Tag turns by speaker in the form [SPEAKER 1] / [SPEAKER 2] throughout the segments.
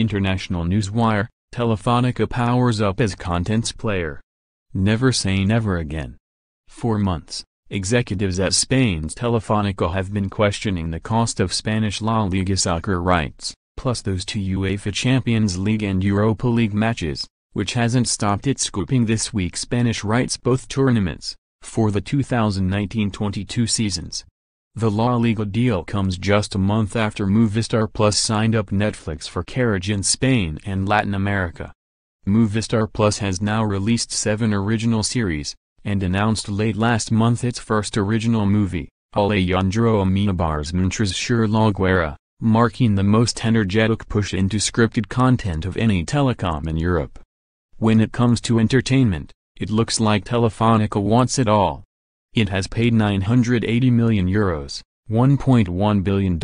[SPEAKER 1] International Newswire, Telefonica powers up as contents player. Never say never again. For months, executives at Spain's Telefonica have been questioning the cost of Spanish La Liga soccer rights, plus those two UEFA Champions League and Europa League matches, which hasn't stopped it scooping this week's Spanish rights both tournaments, for the 2019-22 seasons. The La Liga deal comes just a month after Movistar Plus signed up Netflix for carriage in Spain and Latin America. Movistar Plus has now released seven original series, and announced late last month its first original movie, Alejandro Amenabar's Mientras dure la Guerra, marking the most energetic push into scripted content of any telecom in Europe. When it comes to entertainment, it looks like Telefonica wants it all. It has paid 980 million euros, $1.1 billion,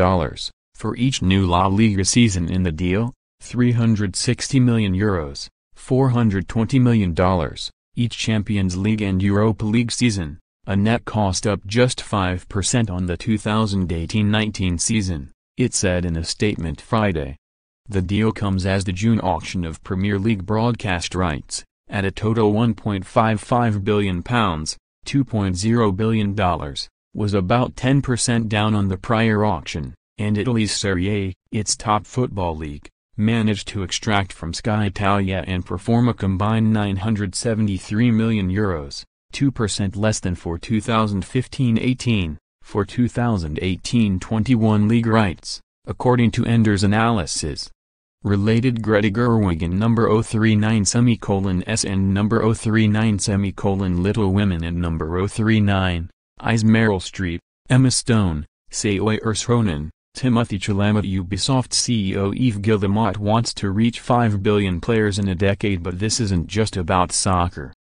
[SPEAKER 1] for each new La Liga season in the deal, 360 million euros, $420 million, each Champions League and Europa League season, a net cost up just 5% on the 2018-19 season, it said in a statement Friday. The deal comes as the June auction of Premier League broadcast rights, at a total £1.55 billion, $2.0 billion, was about 10% down on the prior auction, and Italy's Serie A, its top football league, managed to extract from Sky Italia and perform a combined 973 million euros, 2% less than for 2015-18, for 2018-21 league rights, according to Enders Analysis. Related Greta Gerwig and number 039 semicolon S and number 039 semicolon Little Women and number 039, Eyes Meryl Streep, Emma Stone, Saoirse Ronan, Timothée Chalamet Ubisoft CEO Yves Guillemot wants to reach 5 billion players in a decade but this isn't just about soccer.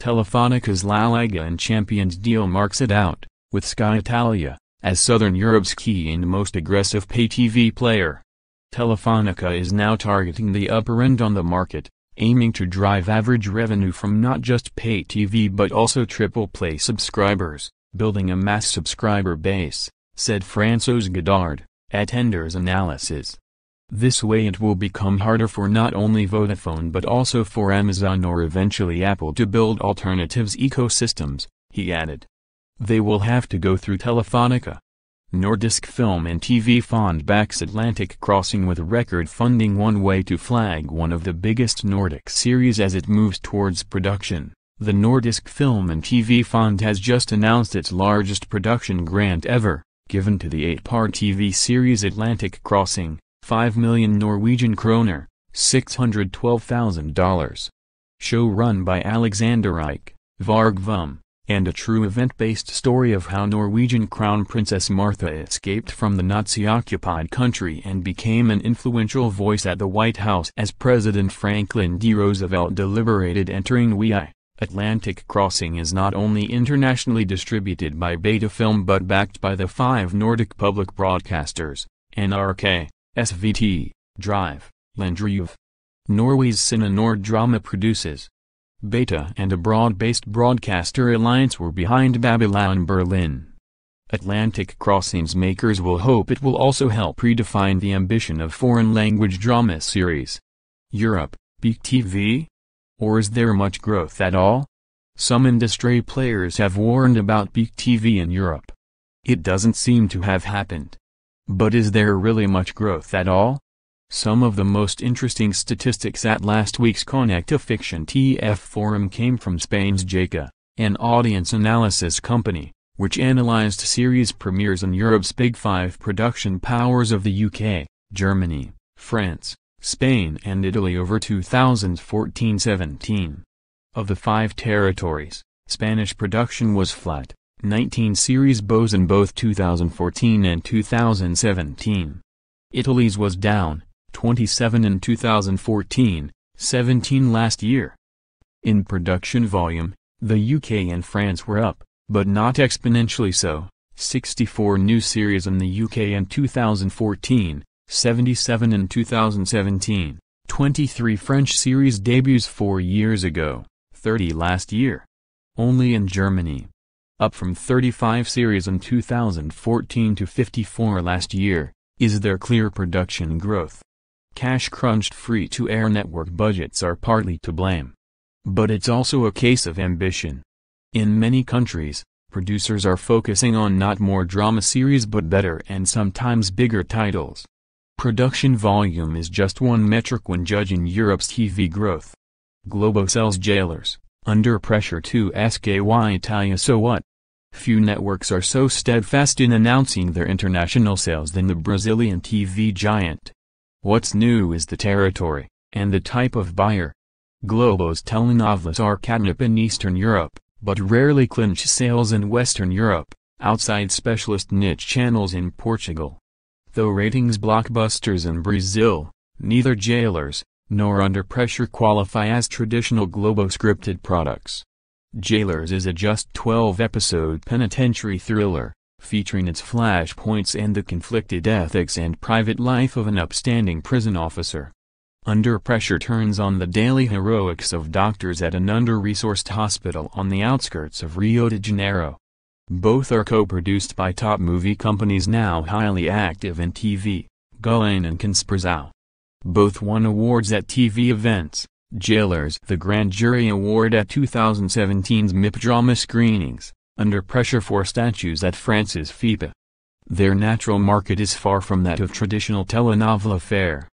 [SPEAKER 1] Telefonica's La Liga and Champions deal marks it out, with Sky Italia, as Southern Europe's key and most aggressive pay-TV player. Telefonica is now targeting the upper end on the market, aiming to drive average revenue from not just pay TV but also triple play subscribers, building a mass subscriber base, said Francois Godard, at Enders Analysis. This way it will become harder for not only Vodafone but also for Amazon or eventually Apple to build alternatives ecosystems, he added. They will have to go through Telefonica. Nordisk Film and TV Fond backs Atlantic Crossing with record funding one way to flag one of the biggest Nordic series as it moves towards production. The Nordisk Film and TV Fond has just announced its largest production grant ever, given to the eight-part TV series Atlantic Crossing, 5 million Norwegian kroner, $612,000. Show run by Alexander Eik, Varg Veum and a true event-based story of how Norwegian Crown Princess Martha escaped from the Nazi-occupied country and became an influential voice at the White House as President Franklin D. Roosevelt deliberated entering WEI. Atlantic Crossing is not only internationally distributed by Beta Film but backed by the five Nordic public broadcasters, NRK, SVT, Drive, Landrev. Norway's Cine Nord Drama produces, Beta and a broad-based broadcaster alliance were behind Babylon Berlin. Atlantic Crossing's makers will hope it will also help redefine the ambition of foreign-language drama series. Europe, Peak TV? Or is there much growth at all? Some industry players have warned about Peak TV in Europe. It doesn't seem to have happened. But is there really much growth at all? Some of the most interesting statistics at last week's Conecta Fiction TF forum came from Spain's GECA, an audience analysis company, which analyzed series premieres in Europe's Big Five production powers of the UK, Germany, France, Spain and Italy over 2014-17. Of the five territories, Spanish production was flat, 19 series bows in both 2014 and 2017. Italy's was down, 27 in 2014, 17 last year. In production volume, the UK and France were up, but not exponentially so, 64 new series in the UK in 2014, 77 in 2017, 23 French series debuts four years ago, 30 last year. Only in Germany. Up from 35 series in 2014 to 54 last year, is there clear production growth. Cash-crunched free-to-air network budgets are partly to blame. But it's also a case of ambition. In many countries, producers are focusing on not more drama series but better and sometimes bigger titles. Production volume is just one metric when judging Europe's TV growth. Globo sells jailers, under pressure to SKY Italia so what? Few networks are so steadfast in announcing their international sales than the Brazilian TV giant. What's new is the territory, and the type of buyer. Globo's telenovelas are catnip in Eastern Europe, but rarely clinch sales in Western Europe, outside specialist niche channels in Portugal. Though ratings blockbusters in Brazil, neither Jailers, nor Under Pressure qualify as traditional Globo scripted products. Jailers is a just 12-episode penitentiary thriller, featuring its flashpoints and the conflicted ethics and private life of an upstanding prison officer. Under Pressure turns on the daily heroics of doctors at an under-resourced hospital on the outskirts of Rio de Janeiro. Both are co-produced by top movie companies now highly active in TV, Gullane and Conspiração. Both won awards at TV events, Jailers the Grand Jury Award at 2017's MIP Drama screenings, Under Pressure for statues at France's FIPA. Their natural market is far from that of traditional telenovela fare